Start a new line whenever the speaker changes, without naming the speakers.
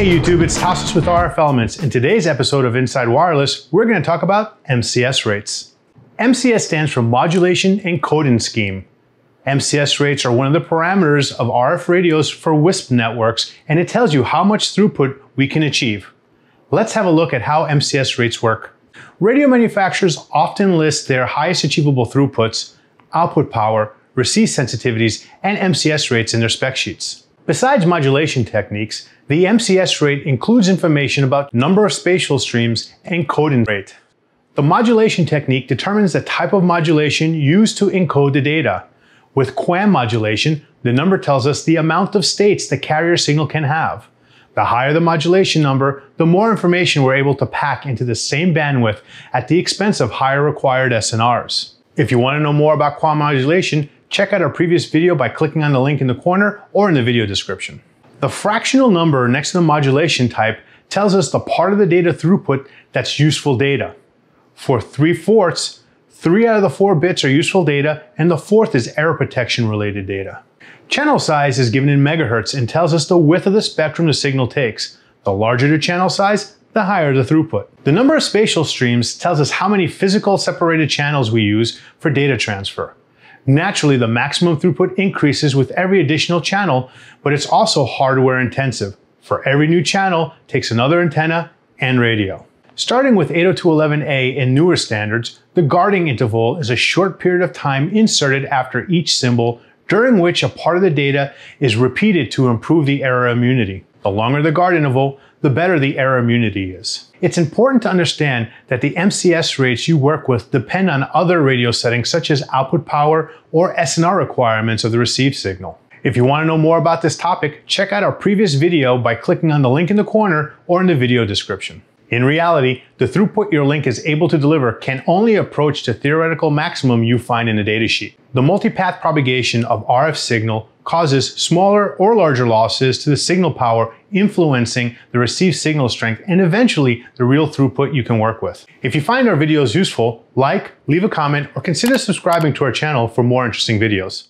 Hey YouTube, it's Tassos with RF Elements. In today's episode of Inside Wireless, we're going to talk about MCS rates. MCS stands for Modulation and Encoding Scheme. MCS rates are one of the parameters of RF radios for WISP networks, and it tells you how much throughput we can achieve. Let's have a look at how MCS rates work. Radio manufacturers often list their highest achievable throughputs, output power, receive sensitivities, and MCS rates in their spec sheets. Besides modulation techniques, the MCS rate includes information about number of spatial streams and coding rate. The modulation technique determines the type of modulation used to encode the data. With QAM modulation, the number tells us the amount of states the carrier signal can have. The higher the modulation number, the more information we're able to pack into the same bandwidth at the expense of higher required SNRs. If you want to know more about QAM modulation, check out our previous video by clicking on the link in the corner or in the video description. The fractional number next to the modulation type tells us the part of the data throughput that's useful data. For 3 fourths, 3 out of the 4 bits are useful data and the fourth is error protection related data. Channel size is given in megahertz and tells us the width of the spectrum the signal takes. The larger the channel size, the higher the throughput. The number of spatial streams tells us how many physical separated channels we use for data transfer. Naturally, the maximum throughput increases with every additional channel, but it's also hardware intensive. For every new channel, takes another antenna and radio. Starting with 802.11a in newer standards, the guarding interval is a short period of time inserted after each symbol during which a part of the data is repeated to improve the error immunity. The longer the guard interval, the better the error immunity is. It's important to understand that the MCS rates you work with depend on other radio settings such as output power or SNR requirements of the received signal. If you want to know more about this topic, check out our previous video by clicking on the link in the corner or in the video description. In reality, the throughput your link is able to deliver can only approach the theoretical maximum you find in the datasheet. The multipath propagation of RF signal causes smaller or larger losses to the signal power influencing the received signal strength and eventually the real throughput you can work with. If you find our videos useful, like, leave a comment, or consider subscribing to our channel for more interesting videos.